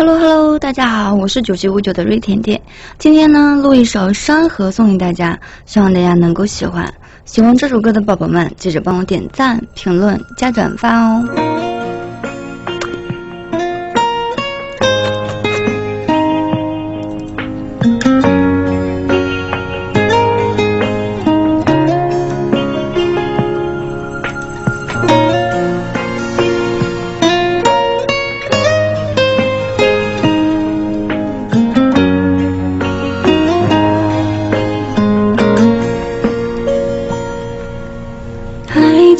Hello Hello，大家好，我是九七五九的瑞甜甜。今天呢，录一首《山河》送给大家，希望大家能够喜欢。喜欢这首歌的宝宝们，记得帮我点赞、评论、加转发哦。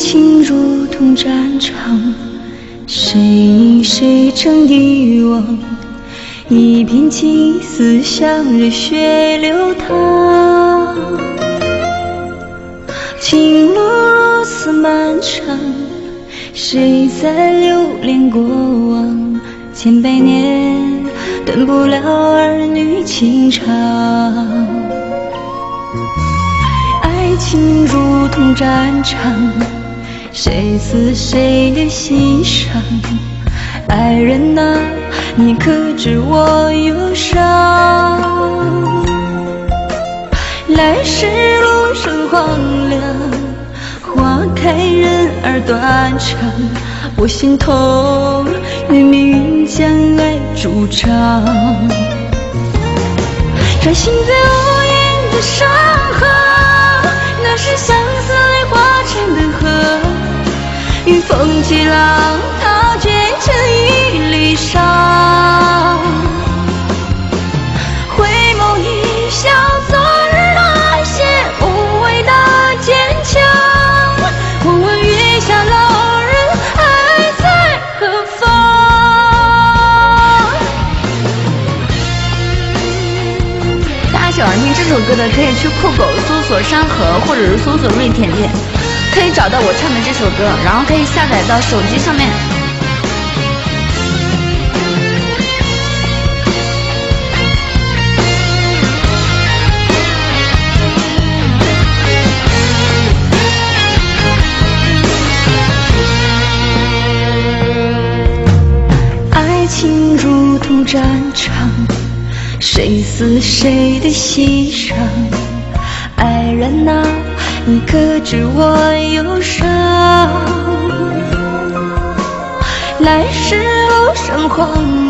情如同战场，谁赢谁成敌王？一片青丝向热血流淌。情路如此漫长，谁在留恋过往？千百年断不了儿女情长。爱情如同战场。谁死谁的心伤？爱人啊，你可知我忧伤？来时路上荒凉，花开人儿断肠，我心痛，愿命运将爱筑长。穿行在无垠的山河，风起浪，它卷成一缕纱。回眸一笑，昨日那些无谓的坚强。问问月下老人，爱在何方？大家喜欢听这首歌的，可以去酷狗搜索“山河”，或者是搜索“瑞甜甜”。可以找到我唱的这首歌，然后可以下载到手机上面。爱情如同战场，谁死谁的心伤？爱人啊。可知我忧伤？来时路上荒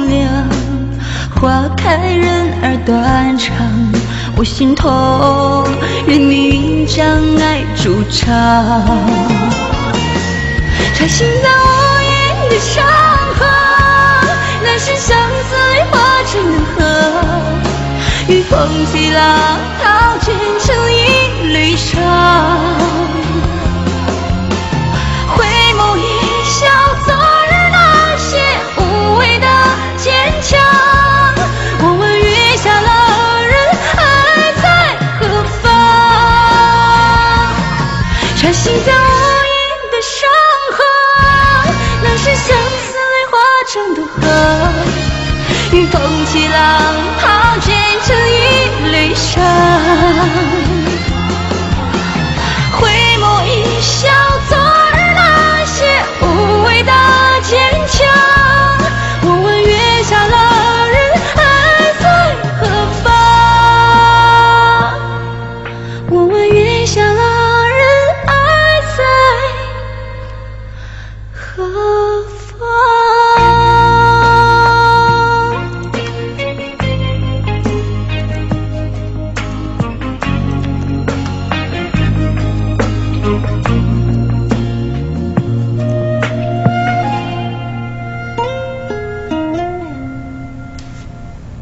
凉，花开人儿断肠，我心痛，愿命运将爱筑长。穿行在无垠的山河，那是相思泪化成的河，与风起浪，涛穿行在无垠的伤河，那是相思泪化成的河。雨风起浪，